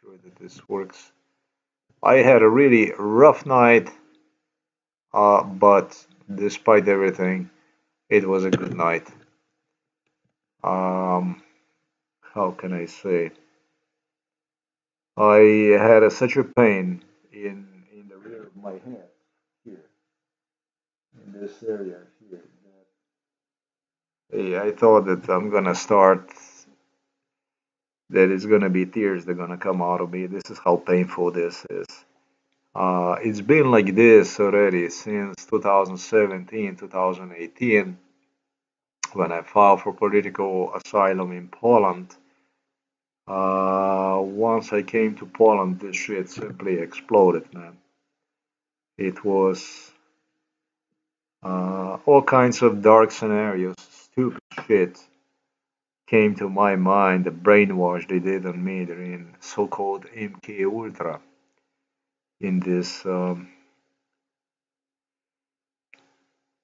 sure that this works. I had a really rough night, uh, but despite everything, it was a good night. Um, how can I say? I had a, such a pain in in the rear of my head here, in this area here. Hey, I thought that I'm gonna start. That it's gonna be tears that are gonna come out of me. This is how painful this is. Uh, it's been like this already since 2017, 2018, when I filed for political asylum in Poland. Uh, once I came to Poland, this shit simply exploded, man. It was uh, all kinds of dark scenarios, stupid shit came to my mind, the brainwash they did on me during so-called MK Ultra in this um,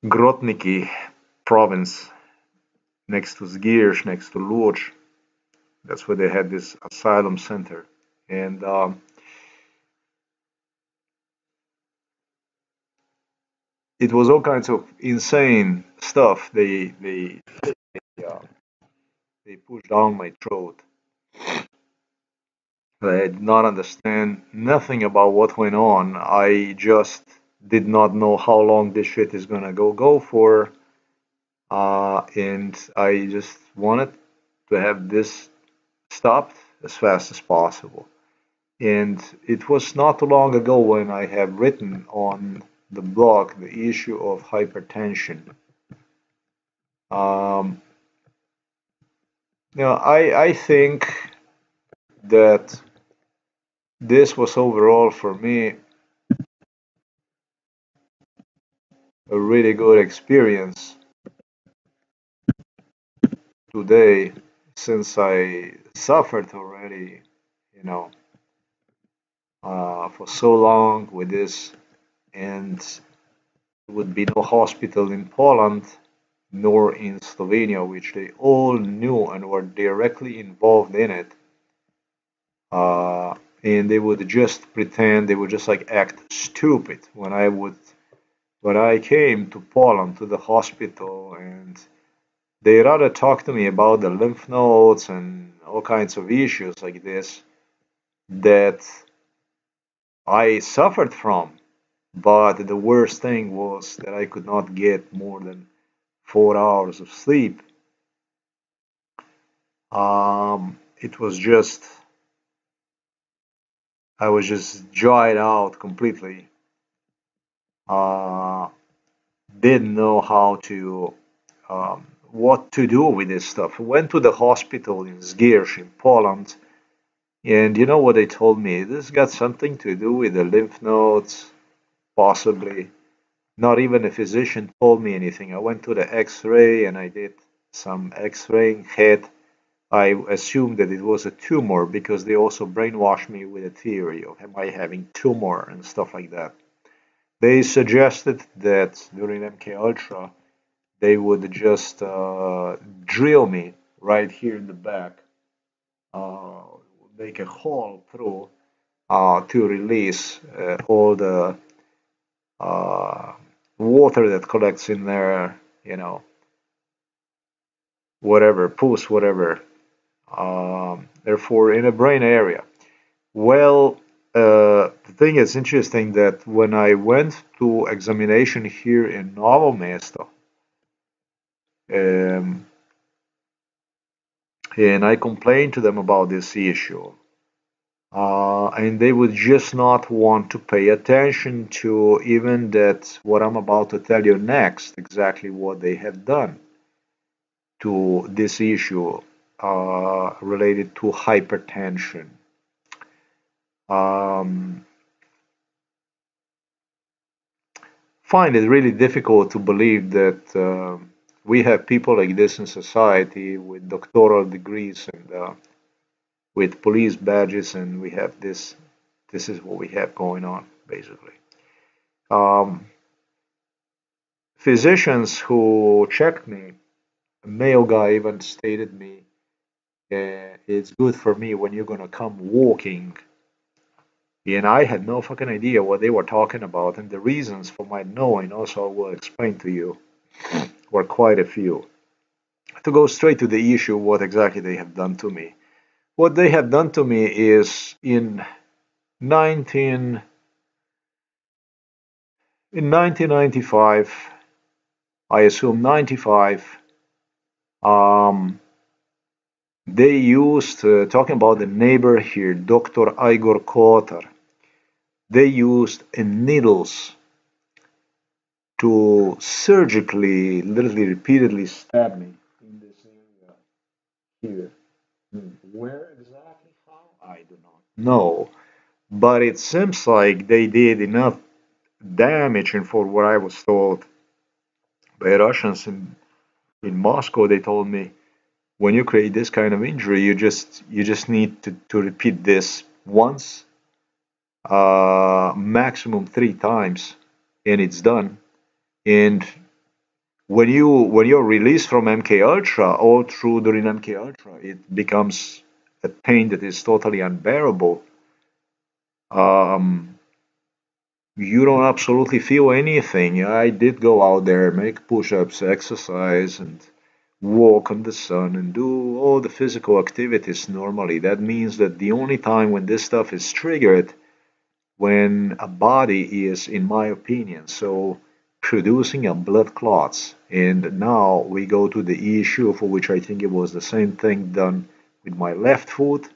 Grotniki province next to Zgierz, next to Lodz. That's where they had this asylum center. And um, it was all kinds of insane stuff they they they, uh, they pushed down my throat. I did not understand nothing about what went on. I just did not know how long this shit is gonna go go for, uh, and I just wanted to have this stopped as fast as possible. And it was not too long ago when I have written on the blog the issue of hypertension. Um, know, I I think that this was overall for me a really good experience today since I suffered already, you know, uh, for so long with this, and would be no hospital in Poland nor in Slovenia, which they all knew and were directly involved in it. Uh, and they would just pretend they would just like act stupid when I would when I came to Poland to the hospital and they rather talk to me about the lymph nodes and all kinds of issues like this that I suffered from. But the worst thing was that I could not get more than four hours of sleep. Um, it was just I was just dried out completely. Uh, didn't know how to, um, what to do with this stuff. Went to the hospital in Zgierz in Poland, and you know what they told me? This got something to do with the lymph nodes, possibly. Not even a physician told me anything. I went to the X-ray and I did some X-raying head I assumed that it was a tumor because they also brainwashed me with a theory of am I having tumor and stuff like that. They suggested that during MK Ultra they would just uh, drill me right here in the back, uh, make a hole through uh, to release uh, all the uh, water that collects in there, you know, whatever, pus, whatever, um, therefore in a brain area. Well, uh, the thing is interesting that when I went to examination here in Novo Mesto, um, and I complained to them about this issue, uh, and they would just not want to pay attention to even that what I'm about to tell you next, exactly what they have done to this issue uh, related to hypertension. Um, find it really difficult to believe that uh, we have people like this in society with doctoral degrees and uh, with police badges, and we have this. This is what we have going on, basically. Um, physicians who checked me, a male guy even stated me it's good for me when you're gonna come walking. And I had no fucking idea what they were talking about, and the reasons for my knowing also I will explain to you were quite a few. To go straight to the issue, what exactly they have done to me. What they have done to me is in 19 in 1995, I assume 95, um, they used, uh, talking about the neighbor here, Dr. Igor Kotar, they used needles to surgically, literally repeatedly stab me in this area here. Where exactly? How? I do not know. But it seems like they did enough damage, and for what I was told by Russians in, in Moscow, they told me when you create this kind of injury, you just you just need to, to repeat this once, uh, maximum three times, and it's done. And when you when you're released from MK Ultra, all through during MK Ultra, it becomes a pain that is totally unbearable. Um, you don't absolutely feel anything. I did go out there, make push-ups, exercise, and walk on the sun and do all the physical activities normally. That means that the only time when this stuff is triggered when a body is, in my opinion, so producing a blood clots. And now we go to the issue for which I think it was the same thing done with my left foot.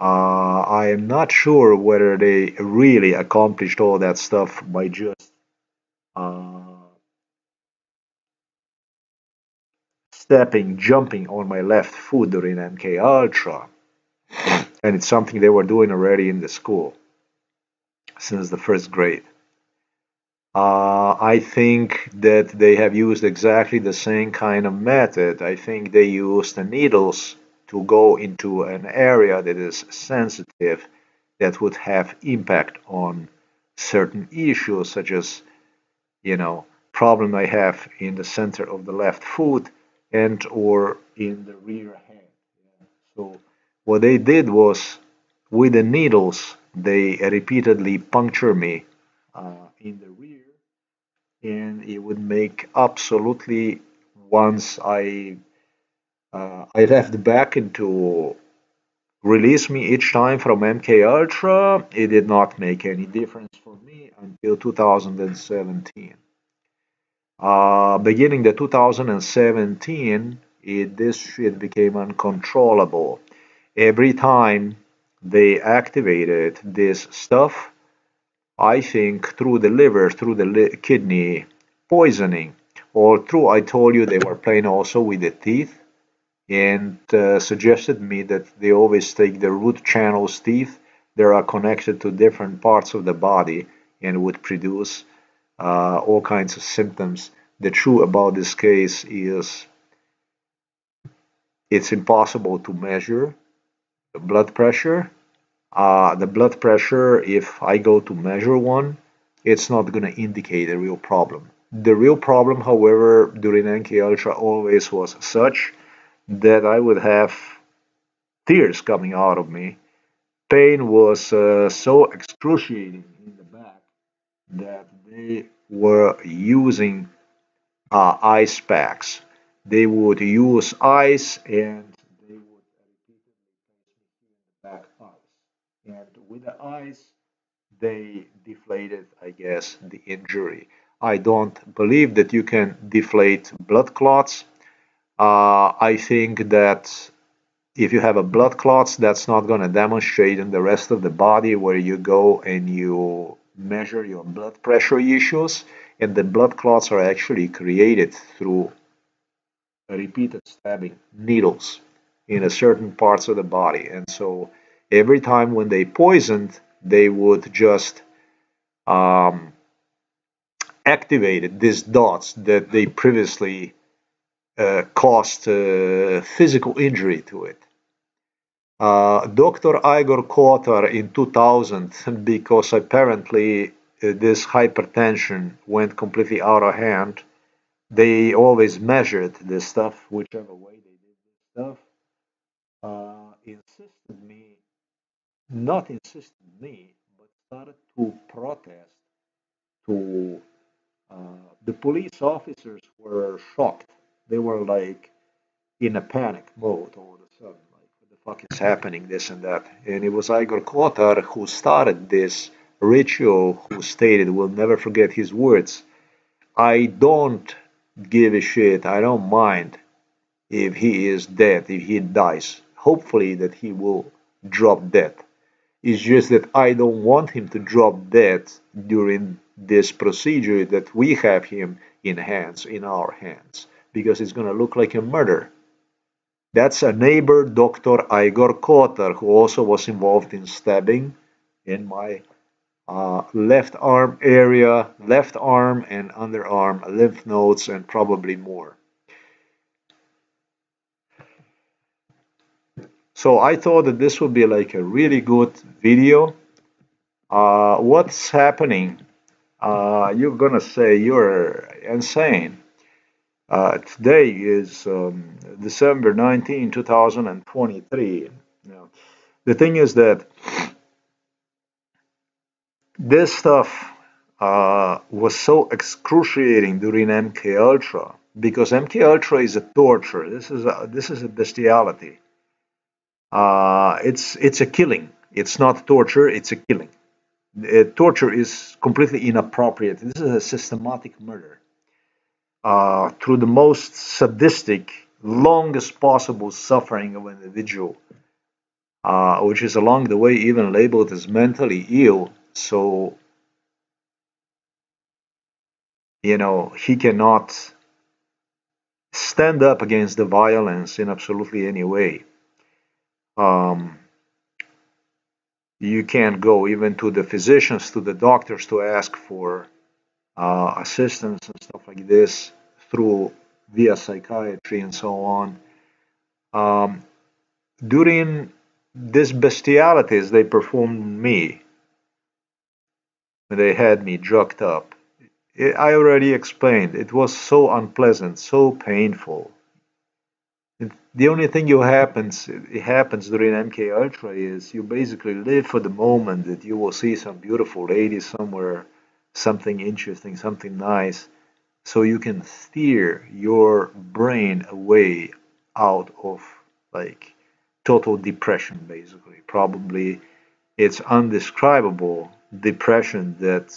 Uh, I am not sure whether they really accomplished all that stuff by just uh, stepping, jumping on my left foot during MK Ultra. And it's something they were doing already in the school since the first grade. Uh, I think that they have used exactly the same kind of method. I think they used the needles to go into an area that is sensitive that would have impact on certain issues such as you know problem I have in the center of the left foot and or in the rear hand. So what they did was with the needles they repeatedly puncture me uh, in the rear and it would make absolutely once I uh, I left back into release me each time from MK Ultra it did not make any difference for me until 2017 uh, beginning the 2017 it, this shit became uncontrollable. Every time they activated this stuff I think through the liver, through the li kidney poisoning, or through I told you they were playing also with the teeth and uh, suggested me that they always take the root channels teeth. That are connected to different parts of the body and would produce uh, all kinds of symptoms. The truth about this case is it's impossible to measure the blood pressure uh, the blood pressure, if I go to measure one, it's not going to indicate a real problem. The real problem, however, during MK Ultra always was such that I would have tears coming out of me. Pain was uh, so excruciating in the back that they were using uh, ice packs. They would use ice and and with the ice they deflated i guess the injury. I don't believe that you can deflate blood clots. Uh, i think that if you have a blood clots that's not going to demonstrate in the rest of the body where you go and you measure your blood pressure issues and the blood clots are actually created through repeated stabbing needles in a certain parts of the body. And so every time when they poisoned, they would just um, activate these dots that they previously uh, caused uh, physical injury to it. Uh, Dr. Igor Kotar in 2000, because apparently uh, this hypertension went completely out of hand, they always measured this stuff, whichever way they did this stuff uh, insisted me, not insisted me, but started to protest to uh, the police officers were shocked. They were like in a panic mode all of a sudden, like what the fuck is happening, this and that. And it was Igor Kotar who started this ritual, who stated, "We'll never forget his words." I don't give a shit. I don't mind if he is dead, if he dies. Hopefully that he will drop dead. It's just that I don't want him to drop dead during this procedure that we have him in hands, in our hands, because it's going to look like a murder. That's a neighbor, Dr. Igor Kotar, who also was involved in stabbing in my uh, left arm area, left arm and underarm, lymph nodes, and probably more. So I thought that this would be like a really good video. Uh, what's happening? Uh, you're gonna say you're insane. Uh, today is um, December 19, 2023. Now, the thing is that this stuff uh, was so excruciating during MK Ultra because MK Ultra is a torture. This is a, this is a bestiality. Uh, it's it's a killing. It's not torture. It's a killing. Uh, torture is completely inappropriate. This is a systematic murder uh, through the most sadistic, longest possible suffering of an individual, uh, which is along the way even labeled as mentally ill. So you know he cannot stand up against the violence in absolutely any way um, you can't go even to the physicians, to the doctors to ask for uh, assistance and stuff like this through via psychiatry and so on. Um, during these bestialities they performed me, they had me drugged up. I already explained, it was so unpleasant, so painful the only thing you happens it happens during MK Ultra is you basically live for the moment that you will see some beautiful lady somewhere, something interesting, something nice, so you can steer your brain away out of like total depression basically. Probably it's undescribable depression that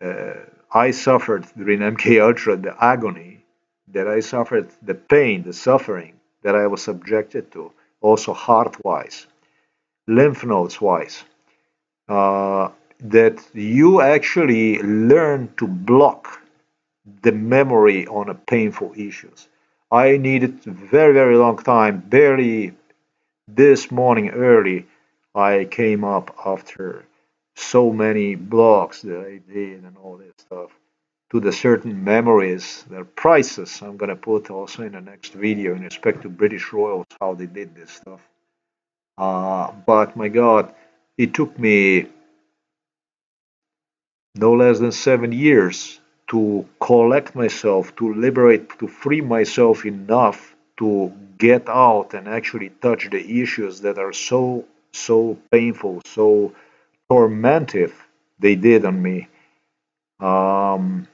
uh, I suffered during MK Ultra, the agony that I suffered, the pain, the suffering that I was subjected to, also heart wise, lymph nodes wise, uh, that you actually learn to block the memory on a painful issues. I needed very, very long time, barely this morning early, I came up after so many blocks that I did and all this stuff to the certain memories, their prices. I'm going to put also in the next video in respect to British Royals, how they did this stuff. Uh, but my God, it took me no less than seven years to collect myself, to liberate, to free myself enough to get out and actually touch the issues that are so, so painful, so tormentive they did on me. Um,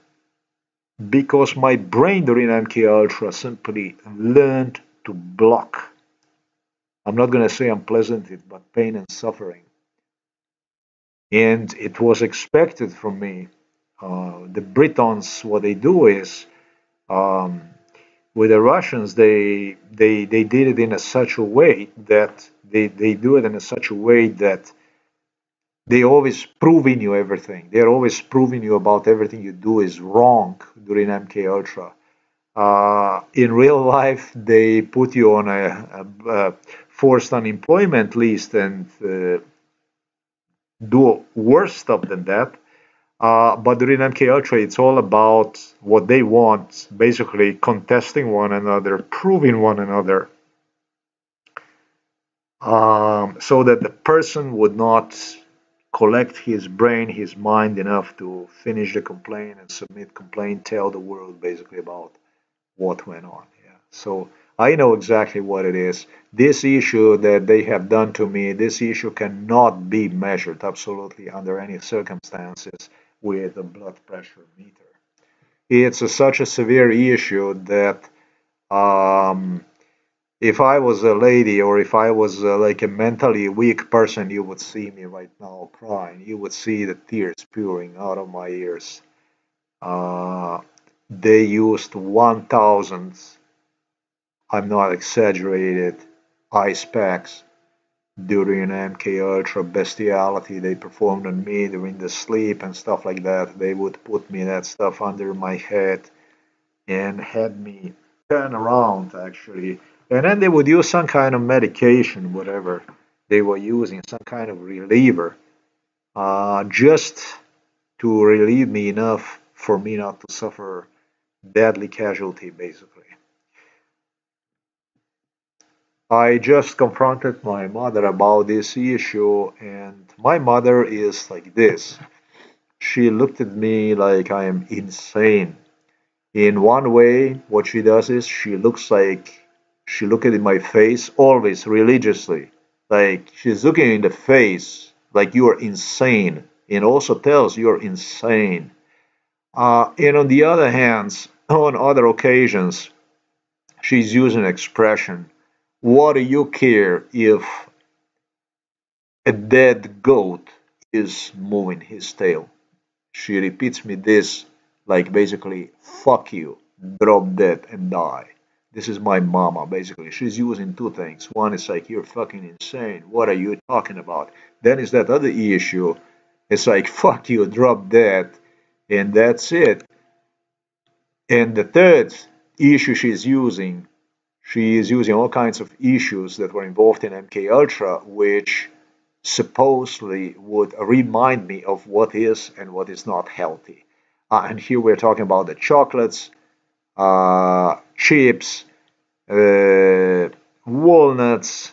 because my brain during MK Ultra simply learned to block. I'm not going to say unpleasant, but pain and suffering. And it was expected from me. Uh, the Britons, what they do is, um, with the Russians, they they they did it in a such a way that they they do it in a such a way that they always proving you everything. They're always proving you about everything you do is wrong during MK Ultra. Uh, in real life, they put you on a, a, a forced unemployment list and uh, do worse stuff than that. Uh, but during MK Ultra, it's all about what they want, basically contesting one another, proving one another, um, so that the person would not collect his brain, his mind enough to finish the complaint and submit complaint, tell the world basically about what went on. Yeah. So I know exactly what it is. This issue that they have done to me, this issue cannot be measured absolutely under any circumstances with a blood pressure meter. It's a, such a severe issue that um, if I was a lady or if I was uh, like a mentally weak person, you would see me right now crying. You would see the tears pouring out of my ears. Uh, they used 1,000, I'm not exaggerated, ice packs during MK Ultra bestiality they performed on me during the sleep and stuff like that. They would put me that stuff under my head and had me turn around actually and then they would use some kind of medication, whatever they were using, some kind of reliever, uh, just to relieve me enough for me not to suffer deadly casualty, basically. I just confronted my mother about this issue, and my mother is like this. She looked at me like I am insane. In one way, what she does is she looks like she looked in my face always religiously. Like she's looking in the face like you are insane and also tells you're insane. Uh, and on the other hand on other occasions she's using expression what do you care if a dead goat is moving his tail? She repeats me this like basically fuck you drop dead and die this is my mama, basically. She's using two things. One is like, you're fucking insane. What are you talking about? Then is that other issue. It's like, fuck you, drop that And that's it. And the third issue she's using, she is using all kinds of issues that were involved in MK Ultra, which supposedly would remind me of what is and what is not healthy. Uh, and here we're talking about the chocolates, uh, chips, walnuts,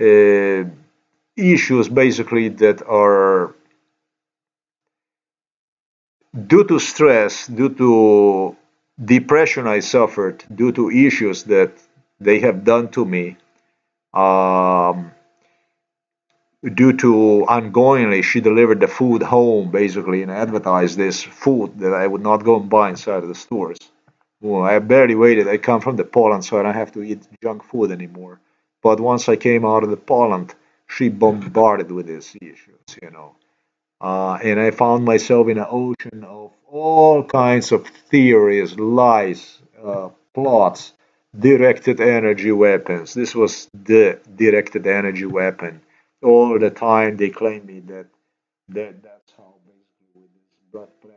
uh, issues basically that are due to stress, due to depression I suffered, due to issues that they have done to me, um, due to ongoingly she delivered the food home basically and advertised this food that I would not go and buy inside of the stores. Well, I barely waited. I come from the Poland, so I don't have to eat junk food anymore. But once I came out of the Poland, she bombarded with these issues, you know. Uh, and I found myself in an ocean of all kinds of theories, lies, uh, plots, directed energy weapons. This was the directed energy weapon. All the time they claimed me that, that that's how basically with this blood pressure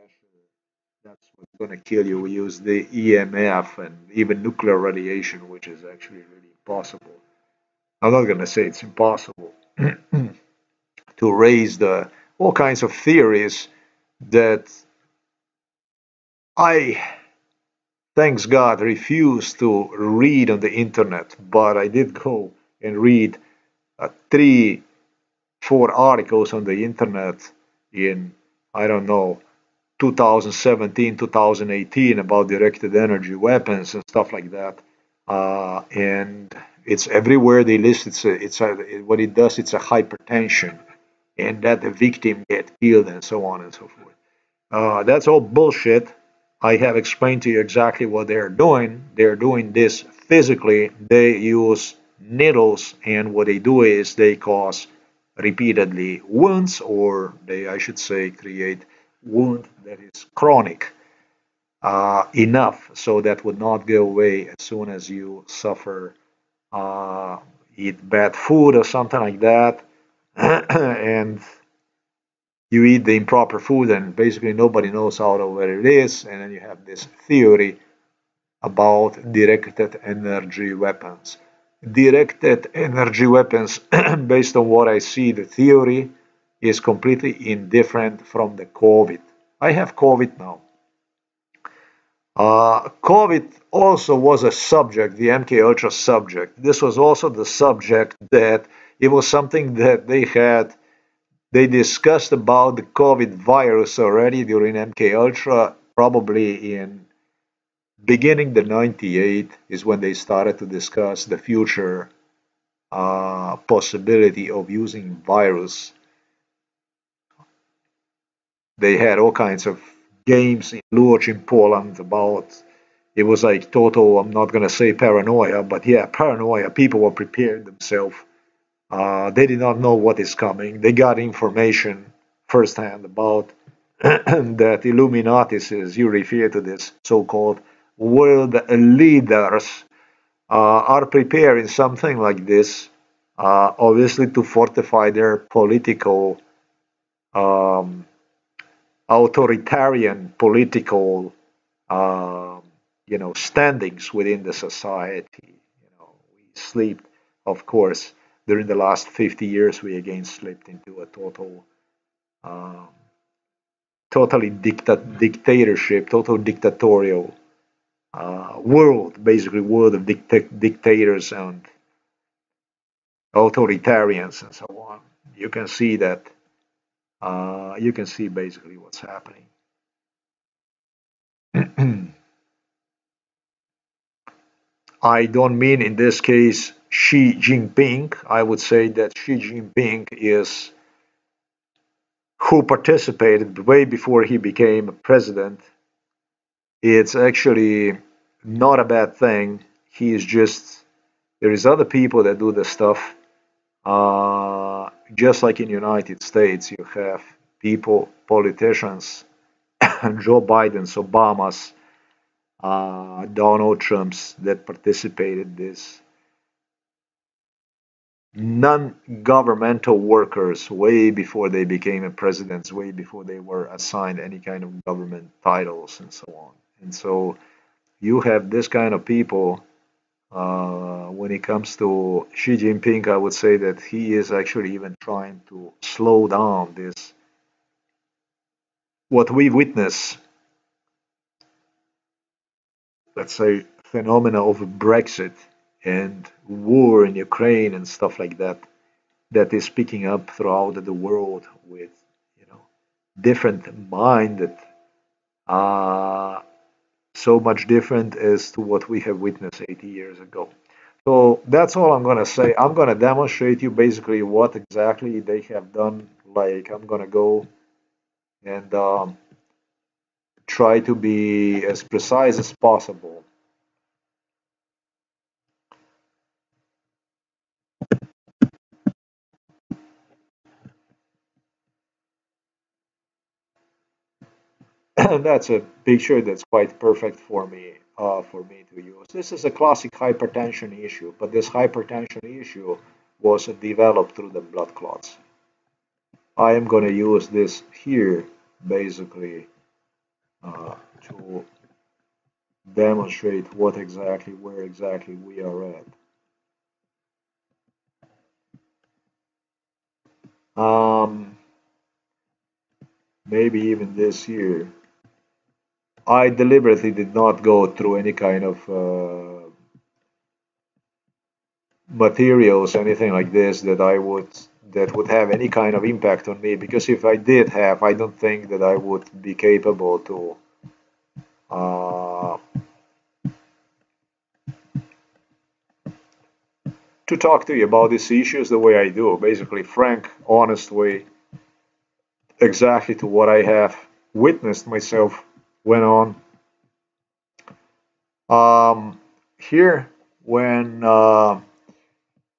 that's what's going to kill you. We use the EMF and even nuclear radiation, which is actually really impossible. I'm not going to say it's impossible to raise the all kinds of theories that I, thanks God, refuse to read on the internet, but I did go and read uh, three, four articles on the internet in, I don't know, 2017, 2018 about directed energy weapons and stuff like that. Uh, and it's everywhere they list it's a, it's a, what it does it's a hypertension and that the victim get killed and so on and so forth. Uh, that's all bullshit. I have explained to you exactly what they're doing. They're doing this physically. They use needles and what they do is they cause repeatedly wounds or they I should say create wound that is chronic uh, enough so that would not go away as soon as you suffer uh, eat bad food or something like that and you eat the improper food and basically nobody knows out of where it is and then you have this theory about directed energy weapons. Directed energy weapons based on what i see the theory is completely indifferent from the COVID. I have COVID now. Uh, COVID also was a subject, the MK Ultra subject. This was also the subject that it was something that they had, they discussed about the COVID virus already during MK Ultra, probably in beginning the 98 is when they started to discuss the future uh, possibility of using virus. They had all kinds of games in Lodz in Poland about it was like total i'm not going to say paranoia but yeah paranoia. People were preparing themselves. Uh, they did not know what is coming. They got information firsthand about that illuminatis as you refer to this so-called world leaders uh, are preparing something like this uh, obviously to fortify their political um, authoritarian political uh, you know standings within the society. You know, we slipped, of course, during the last 50 years. We again slipped into a total, um, totally dicta- dictatorship, total dictatorial uh, world, basically world of dicta- dictators and authoritarians and so on. You can see that. Uh, you can see basically what's happening. I don't mean in this case Xi Jinping. I would say that Xi Jinping is who participated way before he became president. It's actually not a bad thing. He is just there is other people that do the stuff. Uh, just like in United States, you have people, politicians, Joe Biden's, Obama's, uh, Donald Trump's that participated this non-governmental workers way before they became a presidents, way before they were assigned any kind of government titles and so on. And so you have this kind of people. Uh, when it comes to Xi Jinping, I would say that he is actually even trying to slow down this. What we witness let's say, phenomena of Brexit and war in Ukraine and stuff like that, that is picking up throughout the world with, you know, different minded are so much different as to what we have witnessed 80 years ago. So that's all I'm going to say. I'm going to demonstrate you basically what exactly they have done. Like I'm going to go and um, try to be as precise as possible. And that's a picture that's quite perfect for me uh, for me to use. This is a classic hypertension issue, but this hypertension issue was developed through the blood clots. I am going to use this here basically uh, to demonstrate what exactly, where exactly we are at. Um, maybe even this year. I deliberately did not go through any kind of uh, materials, anything like this that I would that would have any kind of impact on me because if I did have, I don't think that I would be capable to uh, to talk to you about these issues the way I do, basically frank, honest way, exactly to what I have witnessed myself went on. Um, here, when uh,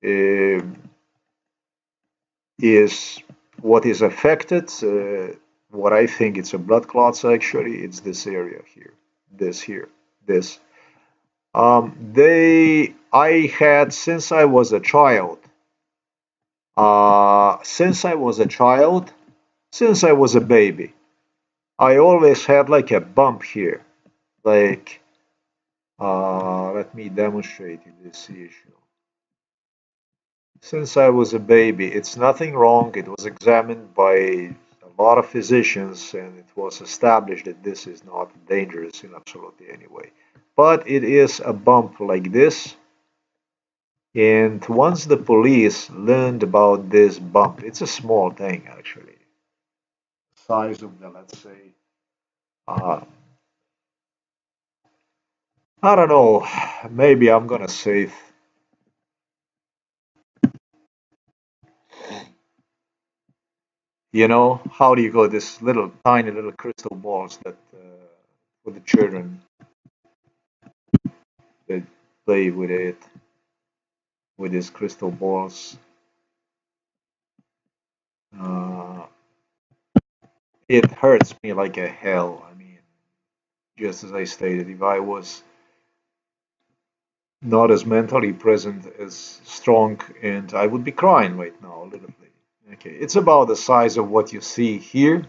uh, is what is affected. Uh, what I think it's a blood clots actually. It's this area here, this here, this. Um, they, I had since I was a child. Uh, since I was a child, since I was a baby, I always had like a bump here, like. Uh, let me demonstrate this issue since I was a baby. It's nothing wrong. It was examined by a lot of physicians and it was established that this is not dangerous in absolutely any way. But it is a bump like this. And once the police learned about this bump, it's a small thing actually. Size of the, let's say, uh, I don't know. Maybe I'm gonna save. You know, how do you go? This little tiny little crystal balls that uh, for the children they play with it with these crystal balls. Uh, it hurts me like a hell. I mean, just as I stated, if I was not as mentally present as strong, and I would be crying right now, literally. Okay, it's about the size of what you see here.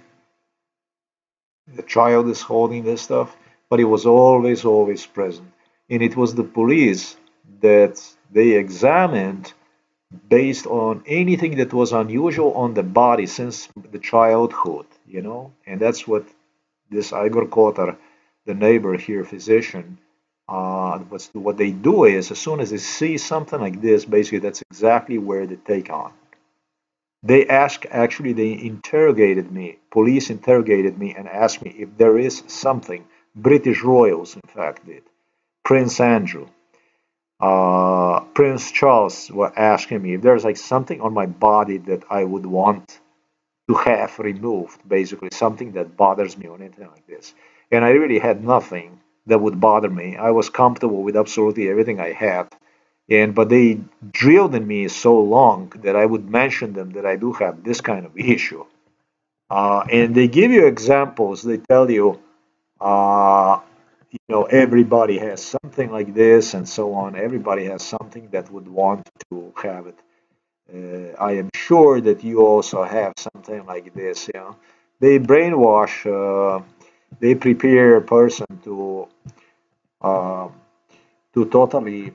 The child is holding this stuff, but it was always, always present. And it was the police that they examined based on anything that was unusual on the body since the childhood, you know, and that's what this Igor Kotar, the neighbor here, physician, uh, what's, what they do is as soon as they see something like this, basically that's exactly where they take on. They ask, actually, they interrogated me, police interrogated me and asked me if there is something, British royals, in fact, did, Prince Andrew, uh, Prince Charles were asking me if there's like something on my body that I would want to have removed, basically something that bothers me or anything like this. And I really had nothing that would bother me. I was comfortable with absolutely everything I had. And but they drilled in me so long that I would mention them that I do have this kind of issue. Uh, and they give you examples. They tell you uh, you know everybody has something like this and so on everybody has something that would want to have it uh, i am sure that you also have something like this you know they brainwash uh, they prepare a person to uh, to totally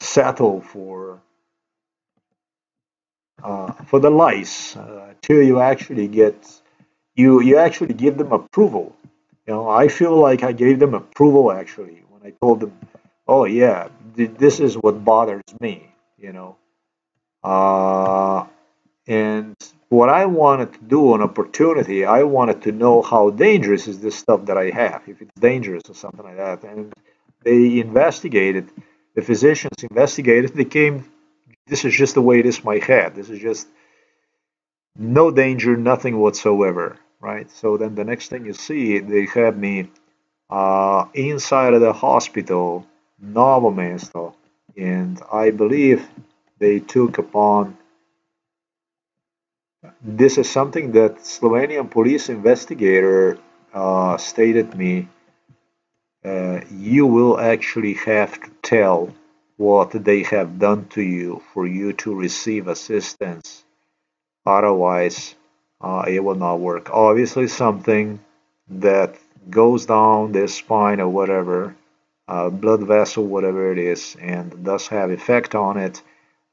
settle for uh, for the lies uh, till you actually get you you actually give them approval. You know, I feel like I gave them approval actually when I told them, "Oh yeah, th- this is what bothers me." You know, uh, and what I wanted to do an opportunity, I wanted to know how dangerous is this stuff that I have, if it's dangerous or something like that. And they investigated, the physicians investigated, they came, this is just the way it is my head. This is just no danger, nothing whatsoever, right? So then the next thing you see, they have me uh, inside of the hospital, Novo Mesto, and I believe they took upon this is something that Slovenian police investigator uh, stated me uh, you will actually have to tell what they have done to you for you to receive assistance otherwise uh, it will not work. Obviously something that goes down the spine or whatever, uh, blood vessel, whatever it is, and does have effect on it.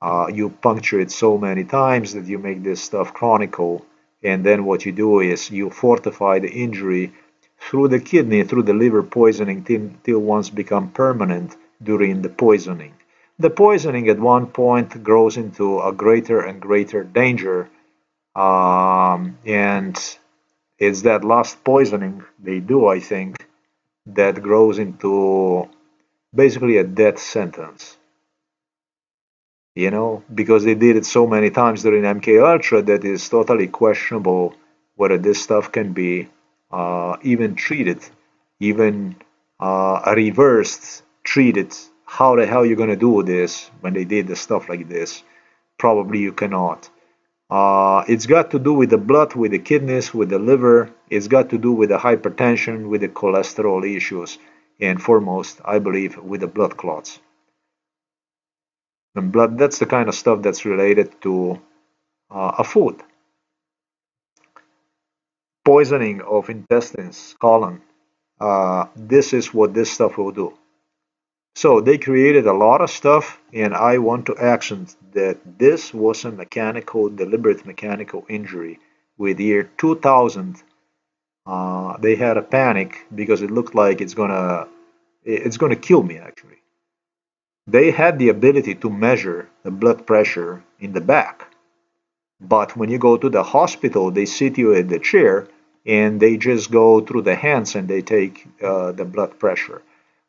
Uh, you puncture it so many times that you make this stuff chronical, and then what you do is you fortify the injury through the kidney, through the liver poisoning, till, till once become permanent during the poisoning. The poisoning at one point grows into a greater and greater danger um, and it's that last poisoning they do, I think, that grows into basically a death sentence. You know, because they did it so many times during MK Ultra that it's totally questionable whether this stuff can be uh, even treated, even uh, reversed, treated. How the hell you gonna do this when they did the stuff like this? Probably you cannot. Uh, it's got to do with the blood, with the kidneys, with the liver. It's got to do with the hypertension, with the cholesterol issues, and foremost, I believe, with the blood clots. And blood, that's the kind of stuff that's related to uh, a food. Poisoning of intestines, colon. Uh, this is what this stuff will do. So they created a lot of stuff, and I want to accent that this was a mechanical, deliberate mechanical injury. With year 2000, uh, they had a panic because it looked like it's gonna, it's gonna kill me actually. They had the ability to measure the blood pressure in the back, but when you go to the hospital, they sit you in the chair and they just go through the hands and they take uh, the blood pressure.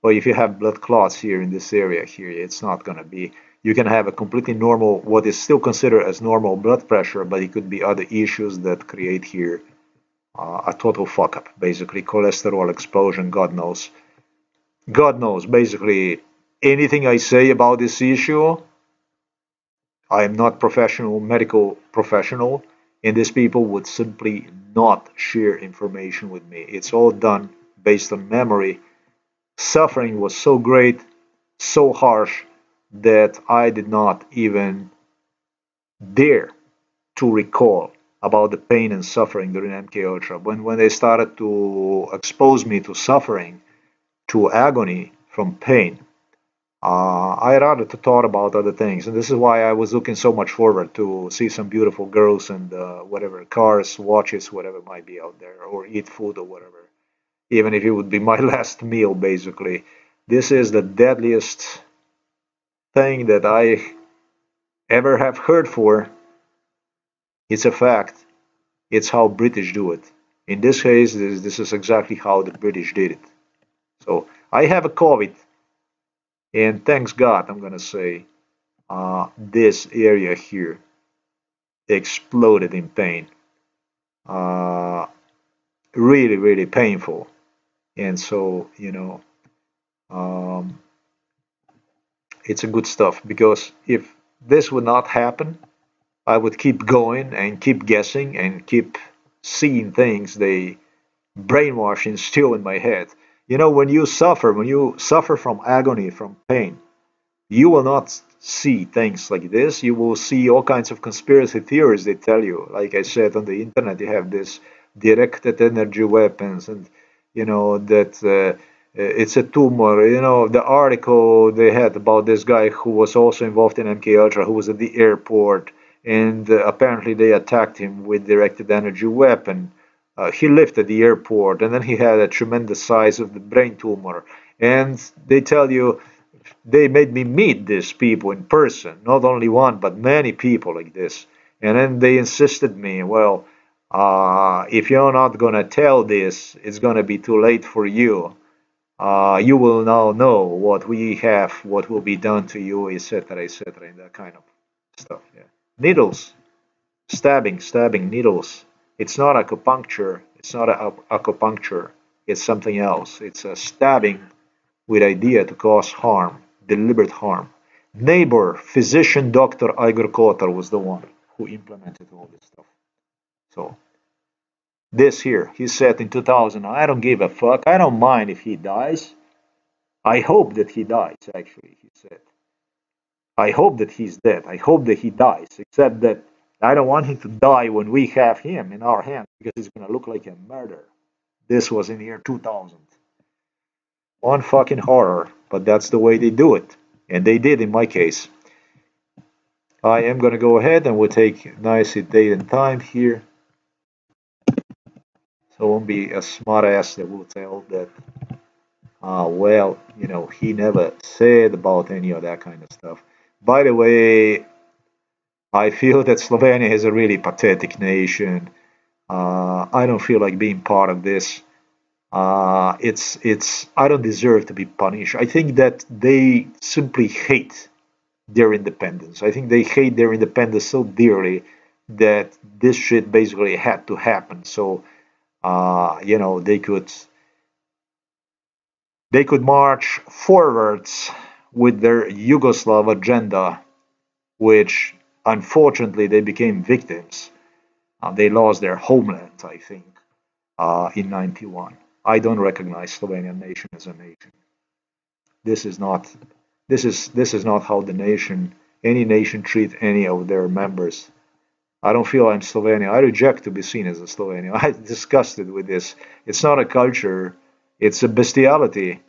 But if you have blood clots here in this area here, it's not going to be. You can have a completely normal, what is still considered as normal blood pressure, but it could be other issues that create here uh, a total fuck up. Basically, cholesterol explosion, God knows. God knows. Basically, anything I say about this issue, I am not professional, medical professional, and these people would simply not share information with me. It's all done based on memory. Suffering was so great, so harsh, that I did not even dare to recall about the pain and suffering during MK Ultra. When when they started to expose me to suffering, to agony from pain, uh, I rather thought about other things, and this is why I was looking so much forward to see some beautiful girls and uh, whatever cars, watches, whatever might be out there, or eat food or whatever. Even if it would be my last meal, basically, this is the deadliest thing that I ever have heard for. It's a fact. It's how British do it. In this case, this, this is exactly how the British did it. So I have a COVID and thanks God, I'm gonna say, uh, this area here exploded in pain. Uh, really, really painful. And so, you know, um, it's a good stuff because if this would not happen, I would keep going and keep guessing and keep seeing things they brainwashing still in my head. You know, when you suffer, when you suffer from agony, from pain, you will not see things like this. You will see all kinds of conspiracy theories they tell you. Like I said on the internet, you have this directed energy weapons, and you know that uh, it's a tumor. You know the article they had about this guy who was also involved in MK Ultra, who was at the airport, and uh, apparently they attacked him with directed energy weapon. Uh, he lived at the airport and then he had a tremendous size of the brain tumor. And they tell you they made me meet these people in person, not only one, but many people like this. And then they insisted me, well, uh, if you're not gonna tell this, it's gonna be too late for you. Uh, you will now know what we have, what will be done to you, etc., etc., and that kind of stuff. Yeah. Needles, stabbing, stabbing, needles. It's not acupuncture. It's not acupuncture. It's something else. It's a stabbing with idea to cause harm, deliberate harm. Neighbor, physician, doctor Igor Kotar was the one who implemented all this stuff. So, this here, he said in 2000, I don't give a fuck. I don't mind if he dies. I hope that he dies, actually, he said. I hope that he's dead. I hope that he dies, except that I don't want him to die when we have him in our hands because it's going to look like a murder. This was in the year 2000. One fucking horror, but that's the way they do it. And they did in my case. I am going to go ahead and we'll take nice date and time here. So won't be a smart ass that will tell that, uh, well, you know, he never said about any of that kind of stuff. By the way, I feel that Slovenia is a really pathetic nation. Uh, I don't feel like being part of this. Uh, it's it's I don't deserve to be punished. I think that they simply hate their independence. I think they hate their independence so dearly that this shit basically had to happen. So uh, you know they could they could march forwards with their Yugoslav agenda, which unfortunately, they became victims. Uh, they lost their homeland, I think, uh, in 91. I don't recognize Slovenian nation as a nation. This is not this is this is not how the nation any nation treat any of their members. I don't feel I'm Slovenian. I reject to be seen as a Slovenian. I'm disgusted with this. It's not a culture. It's a bestiality.